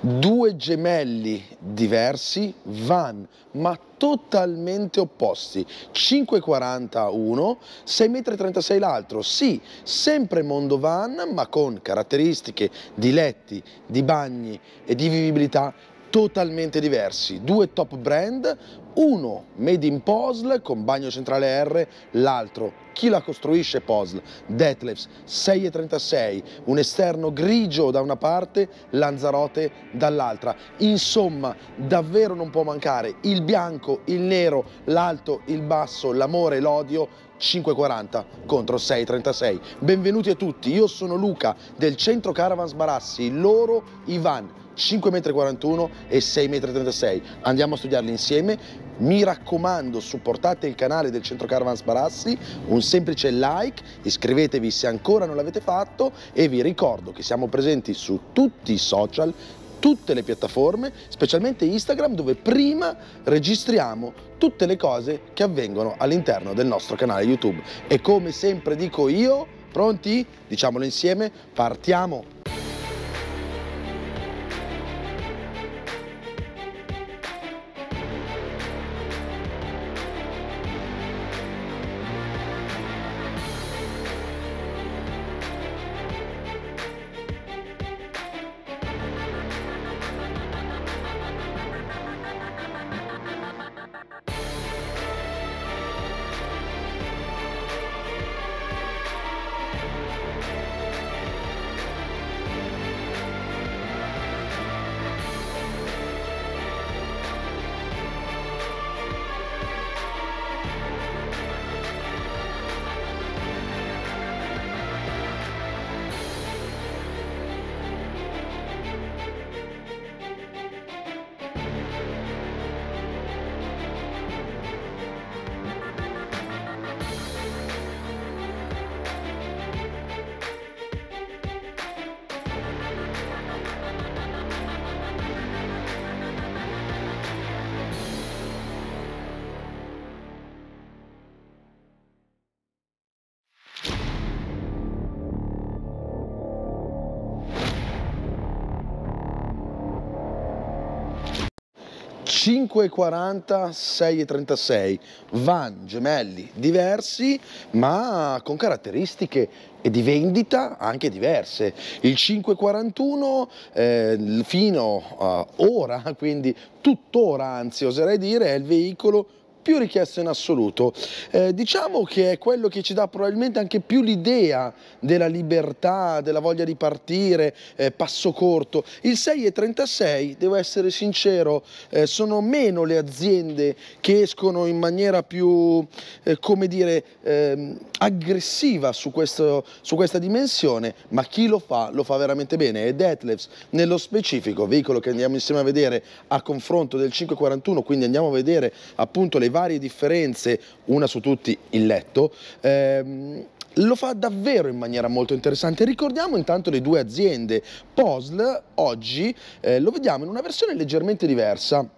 Due gemelli diversi, van, ma totalmente opposti. 5,40 uno, 6,36 m l'altro. Sì, sempre mondo van, ma con caratteristiche di letti, di bagni e di vivibilità totalmente diversi. Due top brand, uno made in POSL con bagno centrale R, l'altro chi la costruisce POSL, Detlefs 6,36, un esterno grigio da una parte, Lanzarote dall'altra. Insomma, davvero non può mancare il bianco, il nero, l'alto, il basso, l'amore, l'odio 5,40 contro 6,36. Benvenuti a tutti, io sono Luca del centro Caravans Barassi, loro Ivan 5,41 m e 6,36 m. Andiamo a studiarli insieme. Mi raccomando, supportate il canale del Centro Caravans Barassi, un semplice like, iscrivetevi se ancora non l'avete fatto e vi ricordo che siamo presenti su tutti i social, tutte le piattaforme, specialmente Instagram, dove prima registriamo tutte le cose che avvengono all'interno del nostro canale YouTube. E come sempre dico io, pronti? Diciamolo insieme, partiamo! 5,40, 6,36, van gemelli diversi ma con caratteristiche di vendita anche diverse. Il 541 eh, fino a ora, quindi tuttora anzi oserei dire, è il veicolo più richiesto in assoluto. Eh, diciamo che è quello che ci dà probabilmente anche più l'idea della libertà, della voglia di partire, eh, passo corto. Il 6,36, devo essere sincero, eh, sono meno le aziende che escono in maniera più, eh, come dire, ehm, aggressiva su, questo, su, questa dimensione, ma chi lo fa, lo fa veramente bene. E Detlefs, nello specifico, veicolo che andiamo insieme a vedere a confronto del 541, quindi andiamo a vedere appunto le varie differenze, una su tutti il letto, ehm, lo fa davvero in maniera molto interessante. Ricordiamo intanto le due aziende. POSL oggi eh, lo vediamo in una versione leggermente diversa.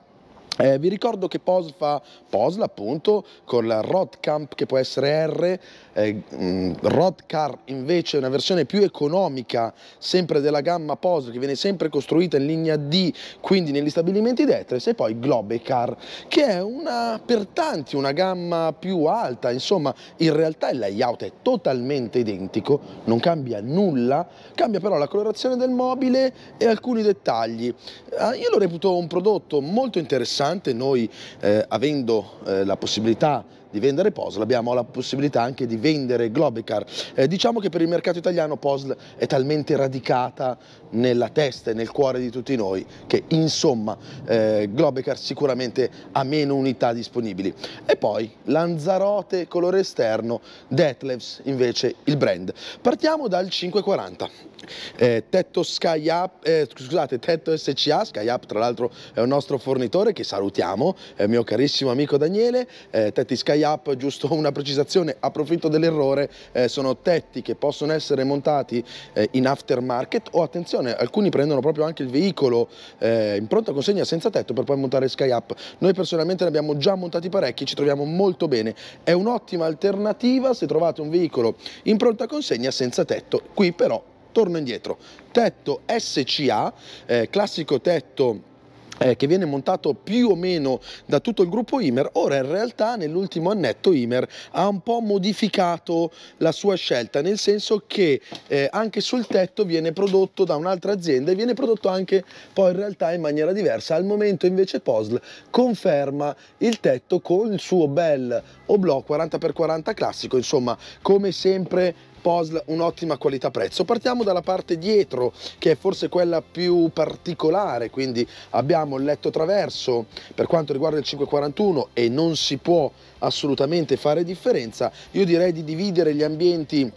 Eh, vi ricordo che POSL fa POSL appunto con la Rodcamp che può essere R, eh, mm, Rodcar invece è una versione più economica sempre della gamma POSL che viene sempre costruita in linea D quindi negli stabilimenti Detres e poi Globecar che è una per tanti una gamma più alta. Insomma in realtà il layout è totalmente identico non cambia nulla. Cambia però la colorazione del mobile e alcuni dettagli. Eh, io lo reputo un prodotto molto interessante interessante, noi eh, avendo eh, la possibilità di vendere POSL abbiamo la possibilità anche di vendere Globecar. Eh, diciamo che per il mercato italiano POSL è talmente radicata nella testa e nel cuore di tutti noi che insomma eh, Globecar sicuramente ha meno unità disponibili. E poi Lanzarote colore esterno, Detlefs invece il brand. Partiamo dal 540. Eh, Tetto Sky Up, eh, scusate, Tetto SCA, Sky Up tra l'altro è un nostro fornitore che salutiamo, è il mio carissimo amico Daniele, eh, Tetti Sky Up, giusto una precisazione, approfitto dell'errore, eh, sono tetti che possono essere montati eh, in aftermarket o attenzione, alcuni prendono proprio anche il veicolo eh, in pronta consegna senza tetto per poi montare Sky Up, noi personalmente ne abbiamo già montati parecchi, ci troviamo molto bene, è un'ottima alternativa se trovate un veicolo in pronta consegna senza tetto, qui però torno indietro, tetto SCA, eh, classico tetto che viene montato più o meno da tutto il gruppo Imer, ora in realtà nell'ultimo annetto Imer ha un po' modificato la sua scelta, nel senso che eh, anche sul tetto viene prodotto da un'altra azienda e viene prodotto anche poi in realtà in maniera diversa. Al momento invece POSL conferma il tetto con il suo bel oblò 40x40 classico, insomma come sempre POSL un'ottima qualità prezzo. Partiamo dalla parte dietro che è forse quella più particolare, quindi abbiamo il letto traverso per quanto riguarda il 541 e non si può assolutamente fare differenza. Io direi di dividere gli ambienti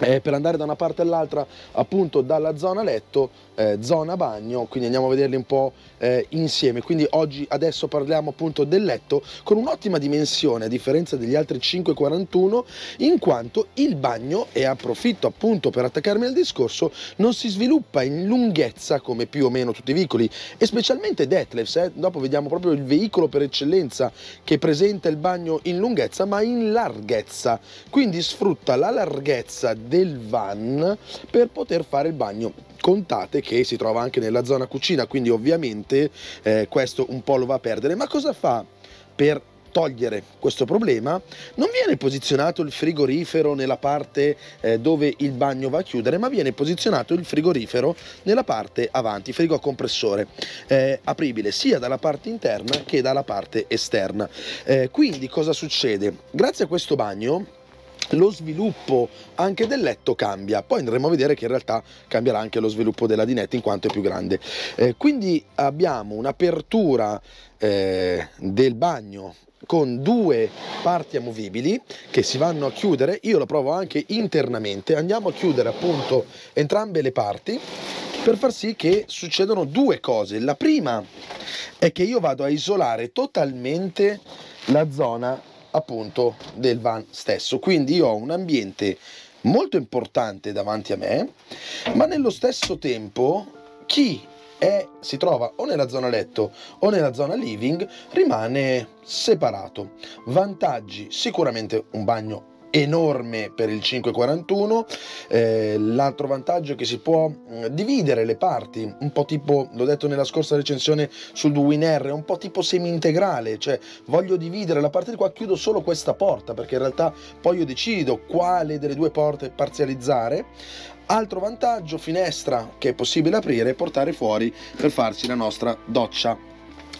eh, per andare da una parte all'altra appunto dalla zona letto eh, zona bagno quindi andiamo a vederli un po' eh, insieme. Quindi oggi adesso parliamo appunto del letto con un'ottima dimensione a differenza degli altri 541 in quanto il bagno e approfitto appunto per attaccarmi al discorso non si sviluppa in lunghezza come più o meno tutti i veicoli e specialmente Detlefs eh, dopo vediamo proprio il veicolo per eccellenza che presenta il bagno in lunghezza ma in larghezza. Quindi sfrutta la larghezza del van per poter fare il bagno contate che si trova anche nella zona cucina quindi ovviamente eh, questo un po' lo va a perdere. Ma cosa fa per togliere questo problema? Non viene posizionato il frigorifero nella parte eh, dove il bagno va a chiudere ma viene posizionato il frigorifero nella parte avanti frigo a compressore eh, apribile sia dalla parte interna che dalla parte esterna. Eh, quindi cosa succede? Grazie a questo bagno lo sviluppo anche del letto cambia, poi andremo a vedere che in realtà cambierà anche lo sviluppo della dinetta in quanto è più grande. Eh, quindi abbiamo un'apertura eh, del bagno con due parti amovibili che si vanno a chiudere, io lo provo anche internamente, andiamo a chiudere appunto entrambe le parti per far sì che succedano due cose. La prima è che io vado a isolare totalmente la zona appunto del van stesso. Quindi io ho un ambiente molto importante davanti a me, ma nello stesso tempo chi è, si trova o nella zona letto o nella zona living rimane separato. Vantaggi sicuramente un bagno enorme per il 541 eh, l'altro vantaggio è che si può mm, dividere le parti un po' tipo l'ho detto nella scorsa recensione sul Duin R un po' tipo semi integrale cioè voglio dividere la parte di qua chiudo solo questa porta perché in realtà poi io decido quale delle due porte parzializzare. Altro vantaggio finestra che è possibile aprire e portare fuori per farci la nostra doccia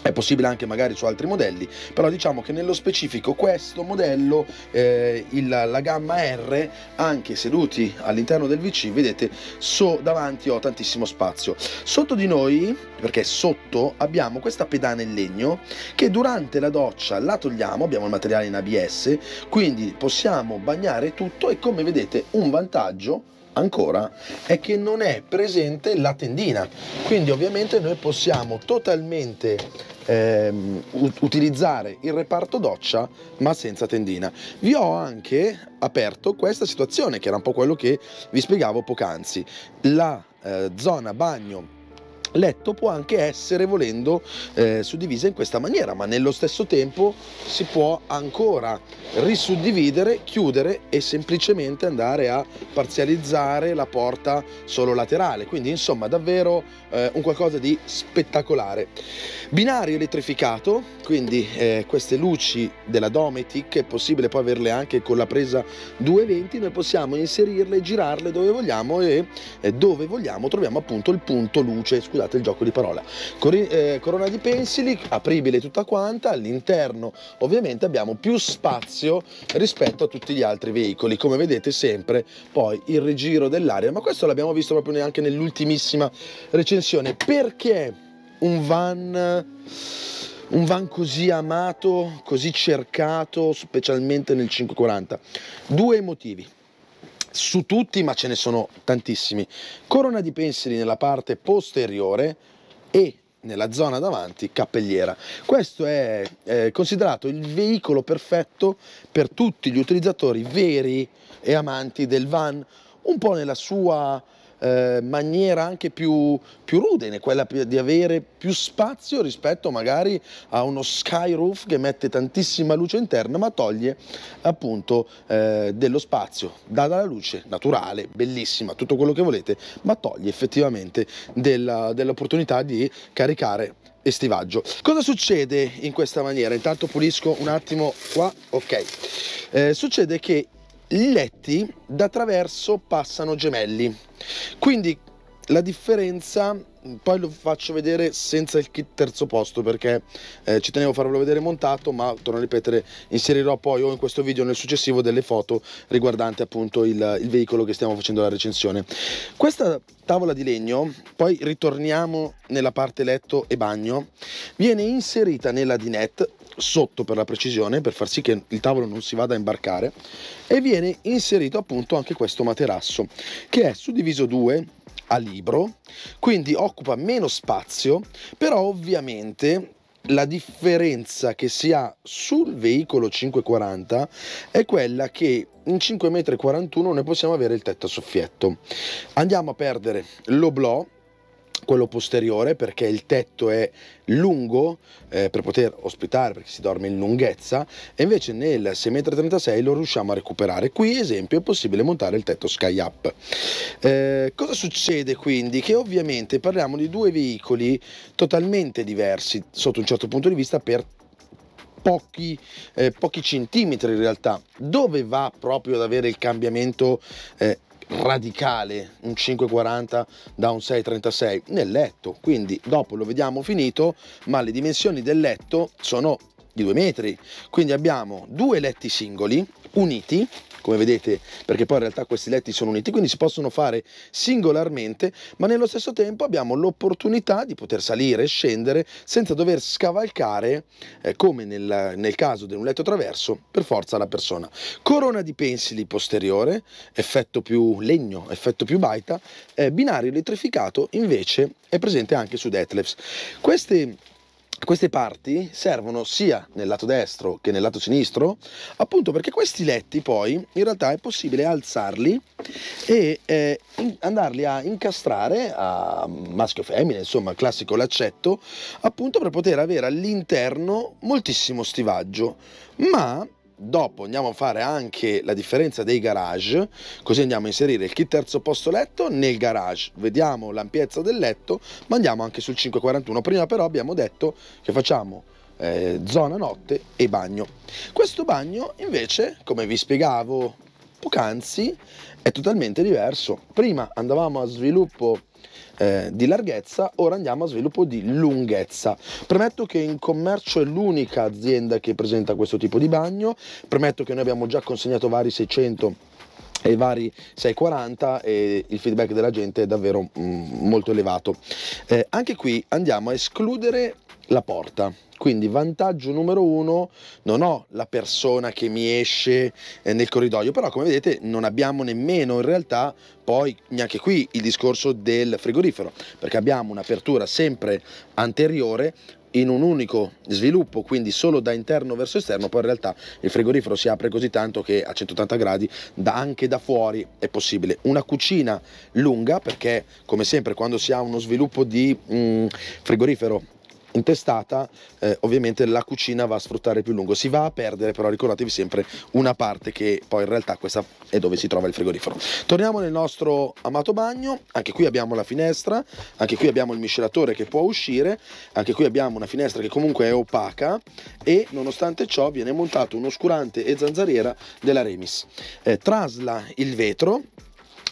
è possibile anche magari su altri modelli, però diciamo che nello specifico questo modello, eh, il, la gamma R, anche seduti all'interno del VC, vedete, so, davanti ho tantissimo spazio. Sotto di noi, perché sotto abbiamo questa pedana in legno che durante la doccia la togliamo, abbiamo il materiale in ABS, quindi possiamo bagnare tutto e come vedete un vantaggio ancora è che non è presente la tendina. Quindi ovviamente noi possiamo totalmente ehm, utilizzare il reparto doccia ma senza tendina. Vi ho anche aperto questa situazione che era un po' quello che vi spiegavo poc'anzi. La eh, zona bagno letto può anche essere volendo eh, suddivisa in questa maniera ma nello stesso tempo si può ancora risuddividere chiudere e semplicemente andare a parzializzare la porta solo laterale. Quindi insomma davvero eh, un qualcosa di spettacolare. Binario elettrificato quindi eh, queste luci della Dometic è possibile poi averle anche con la presa 220 noi possiamo inserirle girarle dove vogliamo e eh, dove vogliamo troviamo appunto il punto luce. Scusate scusate il gioco di parola. Cori eh, corona di pensili, apribile tutta quanta, all'interno ovviamente abbiamo più spazio rispetto a tutti gli altri veicoli, come vedete sempre poi il rigiro dell'aria, ma questo l'abbiamo visto proprio neanche nell'ultimissima recensione, perché un van un van così amato, così cercato, specialmente nel 540? Due motivi su tutti, ma ce ne sono tantissimi. Corona di pensili nella parte posteriore e nella zona davanti cappelliera. Questo è eh, considerato il veicolo perfetto per tutti gli utilizzatori veri e amanti del van, un po' nella sua eh, maniera anche più, più rude, quella di avere più spazio rispetto magari a uno sky roof che mette tantissima luce interna ma toglie appunto eh, dello spazio, dà dalla luce naturale, bellissima, tutto quello che volete, ma toglie effettivamente dell'opportunità di caricare estivaggio. Cosa succede in questa maniera? Intanto pulisco un attimo qua, ok. Eh, succede che letti da traverso passano gemelli, quindi la differenza poi lo faccio vedere senza il kit terzo posto perché eh, ci tenevo a farvelo vedere montato ma torno a ripetere inserirò poi o in questo video o nel successivo delle foto riguardanti appunto il, il veicolo che stiamo facendo la recensione. Questa tavola di legno poi ritorniamo nella parte letto e bagno viene inserita nella dinette sotto per la precisione per far sì che il tavolo non si vada a imbarcare e viene inserito appunto anche questo materasso che è suddiviso due a libro, quindi occupa meno spazio, però ovviamente la differenza che si ha sul veicolo 540 è quella che in 5,41 m noi possiamo avere il tetto a soffietto. Andiamo a perdere l'oblò quello posteriore perché il tetto è lungo eh, per poter ospitare perché si dorme in lunghezza e invece nel 6,36 m lo riusciamo a recuperare. Qui esempio è possibile montare il tetto sky up. Eh, cosa succede quindi? Che ovviamente parliamo di due veicoli totalmente diversi sotto un certo punto di vista per pochi, eh, pochi centimetri in realtà. Dove va proprio ad avere il cambiamento eh, radicale un 540 da un 636 nel letto. Quindi dopo lo vediamo finito ma le dimensioni del letto sono di due metri. Quindi abbiamo due letti singoli uniti come vedete perché poi in realtà questi letti sono uniti quindi si possono fare singolarmente ma nello stesso tempo abbiamo l'opportunità di poter salire e scendere senza dover scavalcare eh, come nel, nel caso di un letto traverso per forza la persona. Corona di pensili posteriore effetto più legno effetto più baita eh, binario elettrificato invece è presente anche su Detlefs. Queste queste parti servono sia nel lato destro che nel lato sinistro, appunto perché questi letti poi in realtà è possibile alzarli e eh, andarli a incastrare a maschio femmina, insomma, classico laccetto, appunto per poter avere all'interno moltissimo stivaggio, ma dopo andiamo a fare anche la differenza dei garage così andiamo a inserire il kit terzo posto letto nel garage. Vediamo l'ampiezza del letto ma andiamo anche sul 541 prima però abbiamo detto che facciamo eh, zona notte e bagno. Questo bagno invece come vi spiegavo poc'anzi è totalmente diverso. Prima andavamo a sviluppo eh, di larghezza, ora andiamo a sviluppo di lunghezza. Premetto che in commercio è l'unica azienda che presenta questo tipo di bagno, premetto che noi abbiamo già consegnato vari 600 e vari 640 e il feedback della gente è davvero mm, molto elevato. Eh, anche qui andiamo a escludere la porta. Quindi vantaggio numero uno, non ho la persona che mi esce eh, nel corridoio, però come vedete non abbiamo nemmeno in realtà poi neanche qui il discorso del frigorifero, perché abbiamo un'apertura sempre anteriore in un unico sviluppo, quindi solo da interno verso esterno, poi in realtà il frigorifero si apre così tanto che a 180 gradi da anche da fuori è possibile. Una cucina lunga, perché come sempre quando si ha uno sviluppo di mm, frigorifero intestata eh, ovviamente la cucina va a sfruttare più lungo. Si va a perdere però ricordatevi sempre una parte che poi in realtà questa è dove si trova il frigorifero. Torniamo nel nostro amato bagno. Anche qui abbiamo la finestra anche qui abbiamo il miscelatore che può uscire anche qui abbiamo una finestra che comunque è opaca e nonostante ciò viene montato un oscurante e zanzariera della Remis. Eh, trasla il vetro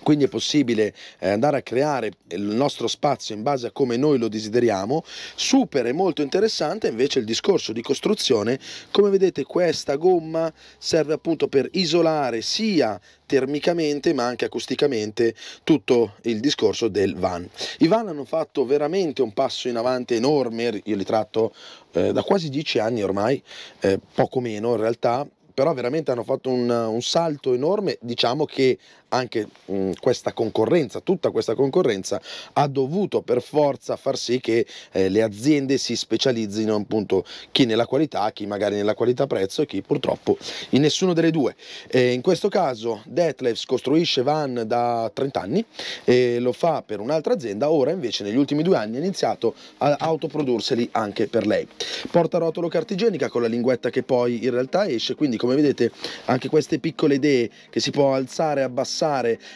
quindi è possibile eh, andare a creare il nostro spazio in base a come noi lo desideriamo. Super e molto interessante invece il discorso di costruzione. Come vedete questa gomma serve appunto per isolare sia termicamente ma anche acusticamente tutto il discorso del van. I van hanno fatto veramente un passo in avanti enorme, io li tratto eh, da quasi dieci anni ormai, eh, poco meno in realtà, però veramente hanno fatto un, un salto enorme, diciamo che anche mh, questa concorrenza, tutta questa concorrenza ha dovuto per forza far sì che eh, le aziende si specializzino appunto chi nella qualità, chi magari nella qualità prezzo e chi purtroppo in nessuno delle due. Eh, in questo caso Detlefs costruisce van da 30 anni e lo fa per un'altra azienda, ora invece negli ultimi due anni ha iniziato a autoprodurseli anche per lei. Porta rotolo cartigenica con la linguetta che poi in realtà esce, quindi come vedete anche queste piccole idee che si può alzare e abbassare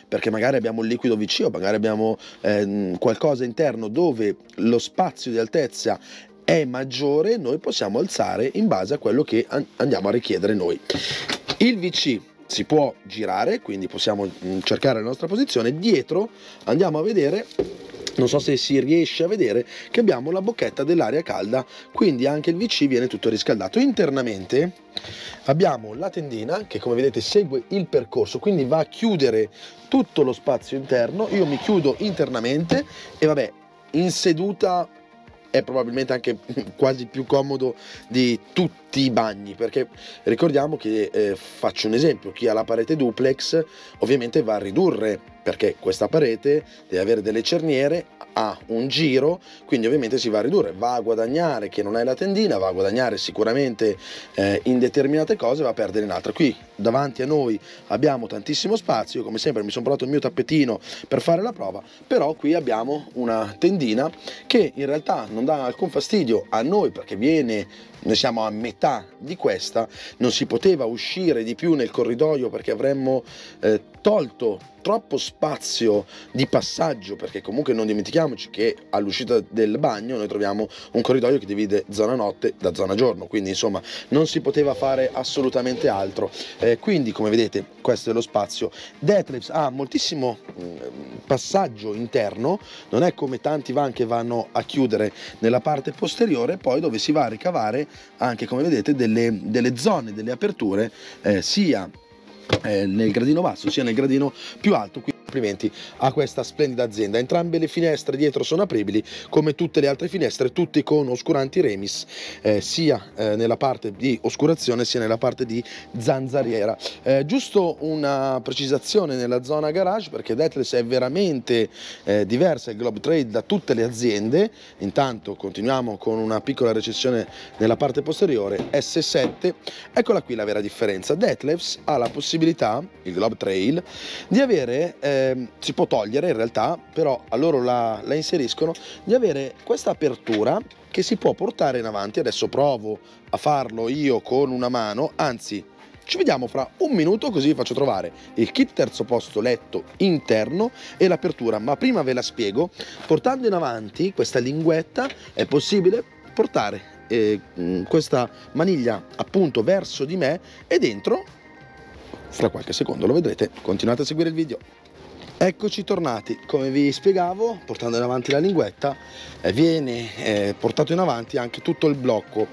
perché magari abbiamo un liquido VC o magari abbiamo eh, qualcosa interno dove lo spazio di altezza è maggiore, noi possiamo alzare in base a quello che andiamo a richiedere noi. Il VC si può girare, quindi possiamo mm, cercare la nostra posizione, dietro andiamo a vedere non so se si riesce a vedere che abbiamo la bocchetta dell'aria calda quindi anche il VC viene tutto riscaldato. Internamente abbiamo la tendina che come vedete segue il percorso quindi va a chiudere tutto lo spazio interno. Io mi chiudo internamente e vabbè in seduta è probabilmente anche quasi più comodo di tutti i bagni perché ricordiamo che eh, faccio un esempio chi ha la parete duplex ovviamente va a ridurre perché questa parete deve avere delle cerniere ha un giro, quindi ovviamente si va a ridurre, va a guadagnare che non è la tendina, va a guadagnare sicuramente eh, in determinate cose, va a perdere in altre. Qui davanti a noi abbiamo tantissimo spazio, come sempre mi sono portato il mio tappetino per fare la prova, però qui abbiamo una tendina che in realtà non dà alcun fastidio a noi perché viene noi siamo a metà di questa, non si poteva uscire di più nel corridoio perché avremmo eh, tolto troppo spazio di passaggio perché comunque non dimentichiamoci che all'uscita del bagno noi troviamo un corridoio che divide zona notte da zona giorno quindi insomma non si poteva fare assolutamente altro. Eh, quindi come vedete questo è lo spazio. Detlefs ha moltissimo mm, passaggio interno non è come tanti van che vanno a chiudere nella parte posteriore poi dove si va a ricavare anche come vedete delle, delle zone delle aperture eh, sia eh, nel gradino basso sia nel gradino più alto complimenti a questa splendida azienda. Entrambe le finestre dietro sono apribili come tutte le altre finestre, tutti con oscuranti Remis, eh, sia eh, nella parte di oscurazione sia nella parte di zanzariera. Eh, giusto una precisazione nella zona garage perché Detless è veramente eh, diversa il Globe Trade da tutte le aziende. Intanto continuiamo con una piccola recessione nella parte posteriore S7. Eccola qui la vera differenza. Detlefs ha la possibilità, il Globe Trail, di avere eh, eh, si può togliere in realtà, però a loro la, la inseriscono, di avere questa apertura che si può portare in avanti. Adesso provo a farlo io con una mano, anzi ci vediamo fra un minuto così vi faccio trovare il kit terzo posto letto interno e l'apertura, ma prima ve la spiego. Portando in avanti questa linguetta è possibile portare eh, questa maniglia appunto verso di me e dentro, fra qualche secondo lo vedrete, continuate a seguire il video. Eccoci tornati, come vi spiegavo, portando in avanti la linguetta, eh, viene eh, portato in avanti anche tutto il blocco,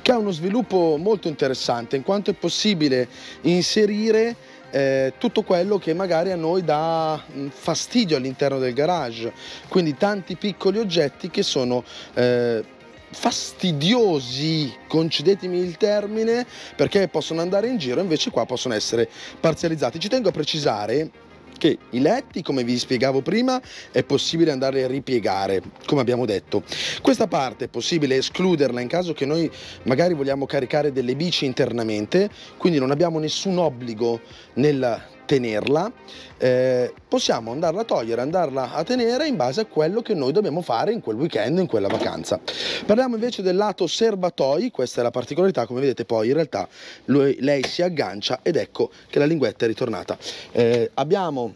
che ha uno sviluppo molto interessante, in quanto è possibile inserire eh, tutto quello che magari a noi dà mm, fastidio all'interno del garage, quindi tanti piccoli oggetti che sono eh, fastidiosi, concedetemi il termine, perché possono andare in giro, invece qua possono essere parzializzati. Ci tengo a precisare che i letti, come vi spiegavo prima, è possibile andare a ripiegare, come abbiamo detto. Questa parte è possibile escluderla in caso che noi magari vogliamo caricare delle bici internamente, quindi non abbiamo nessun obbligo nel tenerla, eh, possiamo andarla a togliere, andarla a tenere in base a quello che noi dobbiamo fare in quel weekend, in quella vacanza. Parliamo invece del lato serbatoi, questa è la particolarità, come vedete poi in realtà lui, lei si aggancia ed ecco che la linguetta è ritornata. Eh, abbiamo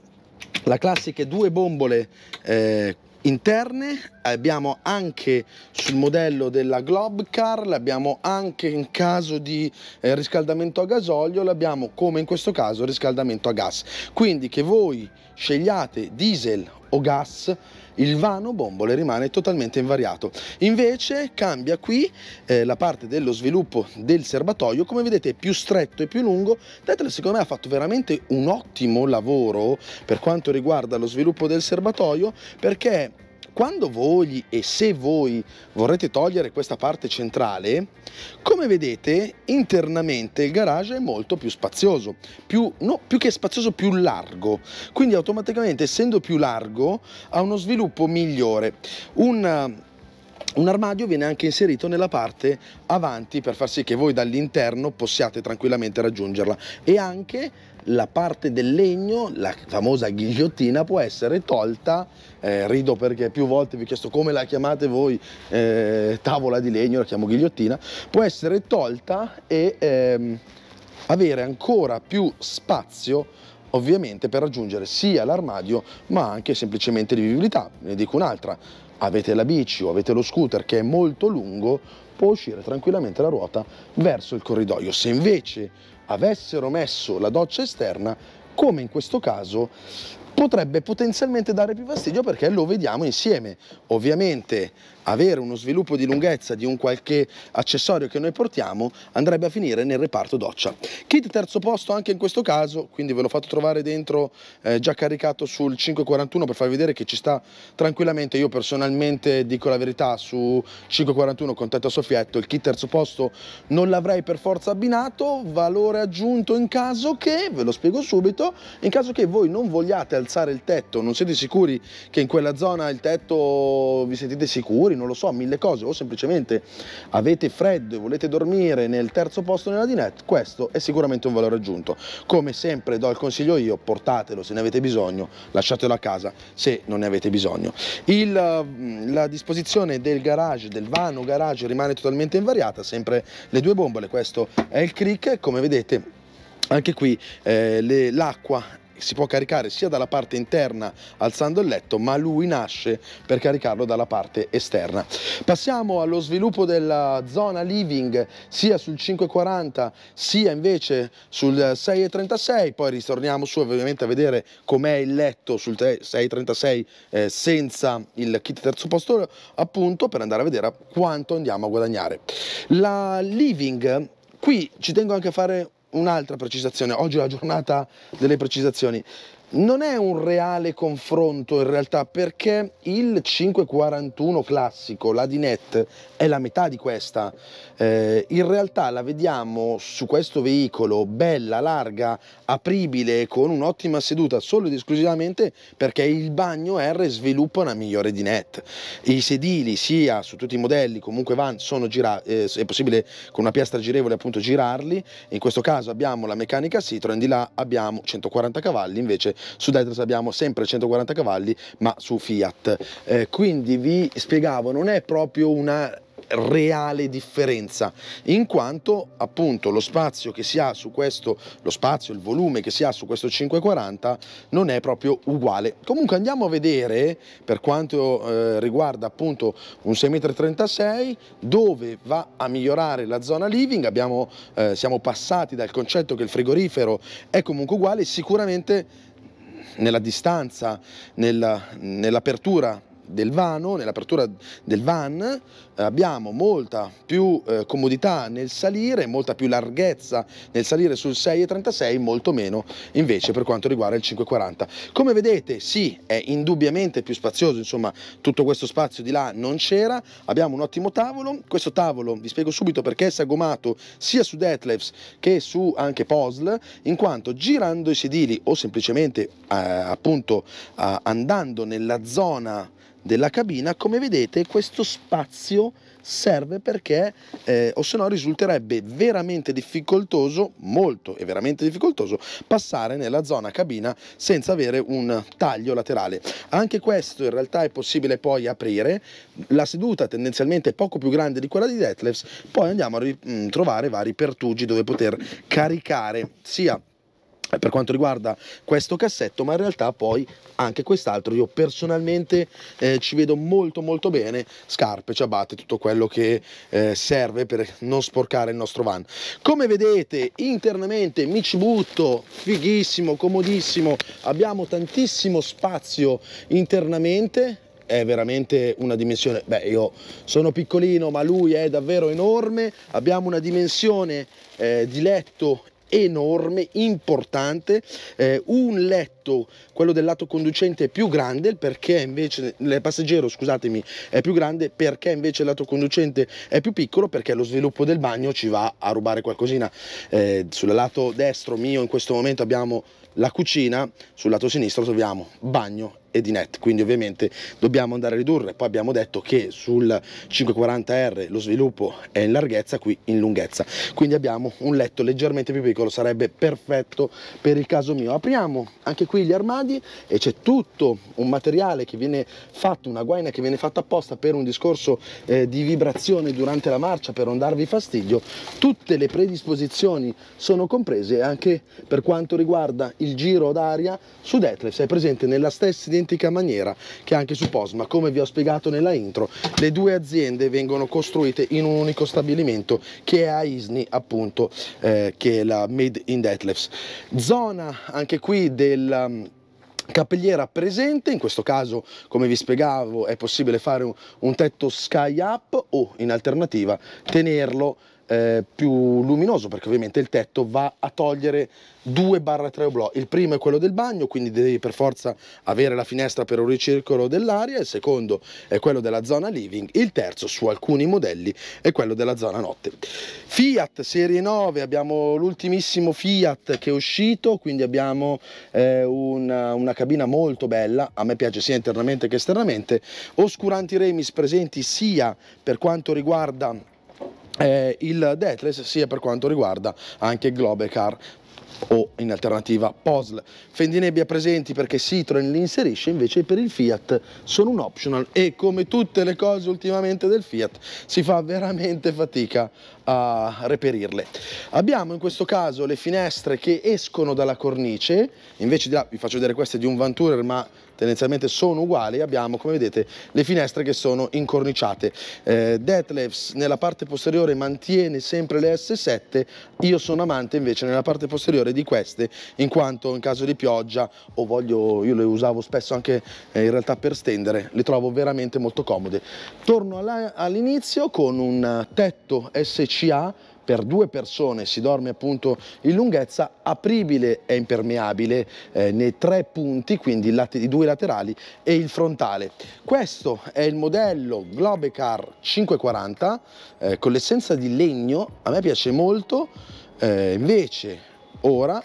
la classiche due bombole eh, interne, abbiamo anche sul modello della Globcar, l'abbiamo anche in caso di eh, riscaldamento a gasolio, l'abbiamo come in questo caso riscaldamento a gas. Quindi che voi scegliate diesel o gas, il vano bombole rimane totalmente invariato. Invece cambia qui eh, la parte dello sviluppo del serbatoio, come vedete è più stretto e più lungo, Tetle secondo me ha fatto veramente un ottimo lavoro per quanto riguarda lo sviluppo del serbatoio perché quando voi e se voi vorrete togliere questa parte centrale, come vedete internamente il garage è molto più spazioso, più, no, più che spazioso più largo, quindi automaticamente essendo più largo ha uno sviluppo migliore. Un, un armadio viene anche inserito nella parte avanti per far sì che voi dall'interno possiate tranquillamente raggiungerla e anche la parte del legno, la famosa ghigliottina, può essere tolta, eh, rido perché più volte vi ho chiesto come la chiamate voi, eh, tavola di legno, la chiamo ghigliottina, può essere tolta e ehm, avere ancora più spazio ovviamente per raggiungere sia l'armadio ma anche semplicemente di vivibilità. Ne dico un'altra, avete la bici o avete lo scooter che è molto lungo, può uscire tranquillamente la ruota verso il corridoio. Se invece avessero messo la doccia esterna, come in questo caso, potrebbe potenzialmente dare più fastidio perché lo vediamo insieme. Ovviamente avere uno sviluppo di lunghezza di un qualche accessorio che noi portiamo andrebbe a finire nel reparto doccia. Kit terzo posto anche in questo caso, quindi ve l'ho fatto trovare dentro eh, già caricato sul 541 per farvi vedere che ci sta tranquillamente. Io personalmente dico la verità su 541 con tetto a soffietto, il kit terzo posto non l'avrei per forza abbinato, valore aggiunto in caso che, ve lo spiego subito, in caso che voi non vogliate alzare il tetto, non siete sicuri che in quella zona il tetto vi sentite sicuri, non lo so, mille cose, o semplicemente avete freddo e volete dormire nel terzo posto nella dinette, questo è sicuramente un valore aggiunto. Come sempre do il consiglio io, portatelo se ne avete bisogno, lasciatelo a casa se non ne avete bisogno. Il, mm, la disposizione del garage, del vano garage rimane totalmente invariata, sempre le due bombole, questo è il crick, come vedete anche qui eh, l'acqua si può caricare sia dalla parte interna alzando il letto, ma lui nasce per caricarlo dalla parte esterna. Passiamo allo sviluppo della zona living sia sul 540 sia invece sul 636, poi ritorniamo su ovviamente a vedere com'è il letto sul 636 eh, senza il kit terzo posto appunto per andare a vedere quanto andiamo a guadagnare. La living, qui ci tengo anche a fare un'altra precisazione, oggi è la giornata delle precisazioni, non è un reale confronto in realtà perché il 541 classico, la Dinette, è la metà di questa. Eh, in realtà la vediamo su questo veicolo bella, larga, apribile, con un'ottima seduta solo ed esclusivamente perché il bagno R sviluppa una migliore Dinette. I sedili sia su tutti i modelli comunque van sono girati, eh, è possibile con una piastra girevole appunto girarli, in questo caso abbiamo la meccanica Citroen, di là abbiamo 140 cavalli, invece su Detras abbiamo sempre 140 cavalli ma su Fiat. Eh, quindi vi spiegavo, non è proprio una reale differenza in quanto appunto lo spazio che si ha su questo lo spazio il volume che si ha su questo 540 non è proprio uguale comunque andiamo a vedere per quanto eh, riguarda appunto un 6,36 m dove va a migliorare la zona living abbiamo eh, siamo passati dal concetto che il frigorifero è comunque uguale sicuramente nella distanza, nell'apertura del vano, nell'apertura del van, eh, abbiamo molta più eh, comodità nel salire, molta più larghezza nel salire sul 6,36, molto meno invece per quanto riguarda il 540. Come vedete sì, è indubbiamente più spazioso, insomma tutto questo spazio di là non c'era, abbiamo un ottimo tavolo, questo tavolo vi spiego subito perché è sagomato sia su Detlefs che su anche Posl, in quanto girando i sedili o semplicemente eh, appunto eh, andando nella zona della cabina, come vedete questo spazio serve perché eh, o se no risulterebbe veramente difficoltoso, molto e veramente difficoltoso, passare nella zona cabina senza avere un taglio laterale. Anche questo in realtà è possibile poi aprire, la seduta tendenzialmente è poco più grande di quella di Detlefs, poi andiamo a mm, trovare vari pertugi dove poter caricare sia per quanto riguarda questo cassetto ma in realtà poi anche quest'altro io personalmente eh, ci vedo molto molto bene scarpe, ciabatte, tutto quello che eh, serve per non sporcare il nostro van. Come vedete internamente mi ci butto fighissimo, comodissimo abbiamo tantissimo spazio internamente è veramente una dimensione, beh io sono piccolino ma lui è davvero enorme, abbiamo una dimensione eh, di letto enorme, importante, eh, un letto, quello del lato conducente è più grande perché invece, il passeggero scusatemi, è più grande perché invece il lato conducente è più piccolo perché lo sviluppo del bagno ci va a rubare qualcosina. Eh, sul lato destro mio in questo momento abbiamo la cucina, sul lato sinistro troviamo bagno e di net, quindi ovviamente dobbiamo andare a ridurre. Poi abbiamo detto che sul 540R lo sviluppo è in larghezza, qui in lunghezza, quindi abbiamo un letto leggermente più piccolo, sarebbe perfetto per il caso mio. Apriamo anche qui gli armadi e c'è tutto un materiale che viene fatto, una guaina che viene fatta apposta per un discorso eh, di vibrazione durante la marcia per non darvi fastidio. Tutte le predisposizioni sono comprese anche per quanto riguarda il giro d'aria su Detlef, è presente nella stessa identità identica maniera che anche su Posma. Come vi ho spiegato nella intro, le due aziende vengono costruite in un unico stabilimento che è a Isni, appunto, eh, che è la Made in Detlefs. Zona anche qui del um, cappelliera presente, in questo caso come vi spiegavo è possibile fare un, un tetto sky up o in alternativa tenerlo eh, più luminoso perché ovviamente il tetto va a togliere 2-3 oblò. Il primo è quello del bagno, quindi devi per forza avere la finestra per un ricircolo dell'aria, il secondo è quello della zona living, il terzo su alcuni modelli è quello della zona notte. Fiat Serie 9, abbiamo l'ultimissimo Fiat che è uscito, quindi abbiamo eh, una, una cabina molto bella, a me piace sia internamente che esternamente, oscuranti remis presenti sia per quanto riguarda eh, il Deathless sia per quanto riguarda anche Globecar o in alternativa POSL. Fendinebbia presenti perché Citroen li inserisce, invece per il Fiat sono un optional e come tutte le cose ultimamente del Fiat si fa veramente fatica a reperirle. Abbiamo in questo caso le finestre che escono dalla cornice, invece di là vi faccio vedere queste di un Vantourer ma tendenzialmente sono uguali, abbiamo come vedete le finestre che sono incorniciate. Eh, Detlefs nella parte posteriore mantiene sempre le S7, io sono amante invece nella parte posteriore di queste in quanto in caso di pioggia o voglio, io le usavo spesso anche eh, in realtà per stendere, le trovo veramente molto comode. Torno all'inizio con un tetto SCA per due persone si dorme appunto in lunghezza, apribile e impermeabile eh, nei tre punti, quindi i due laterali e il frontale. Questo è il modello Globecar 540 eh, con l'essenza di legno, a me piace molto, eh, invece ora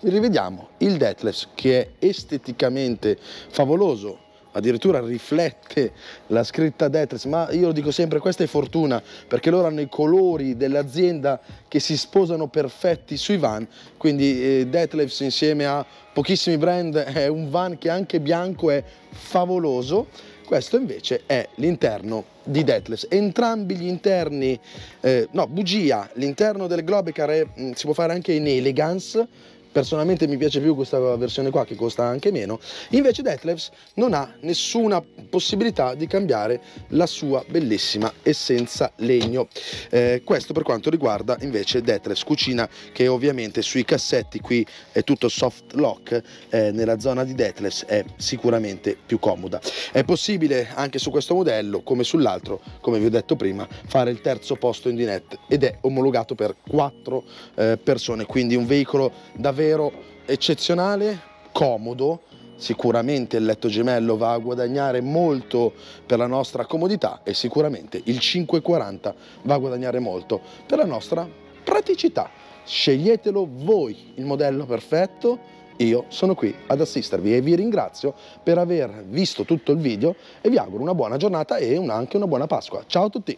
rivediamo il Deathless che è esteticamente favoloso addirittura riflette la scritta Detres, ma io lo dico sempre, questa è fortuna, perché loro hanno i colori dell'azienda che si sposano perfetti sui van, quindi eh, Detlefs insieme a pochissimi brand è un van che anche bianco è favoloso, questo invece è l'interno di Deathless. Entrambi gli interni, eh, no, bugia, l'interno del Globecar mm, si può fare anche in elegance, personalmente mi piace più questa versione qua che costa anche meno. Invece Detlefs non ha nessuna possibilità di cambiare la sua bellissima essenza legno. Eh, questo per quanto riguarda invece Detlefs cucina che ovviamente sui cassetti qui è tutto soft lock eh, nella zona di Detlefs è sicuramente più comoda. È possibile anche su questo modello come sull'altro come vi ho detto prima fare il terzo posto in dinette ed è omologato per quattro eh, persone quindi un veicolo davvero davvero eccezionale, comodo, sicuramente il letto gemello va a guadagnare molto per la nostra comodità e sicuramente il 540 va a guadagnare molto per la nostra praticità. Sceglietelo voi il modello perfetto, io sono qui ad assistervi e vi ringrazio per aver visto tutto il video e vi auguro una buona giornata e anche una buona Pasqua. Ciao a tutti!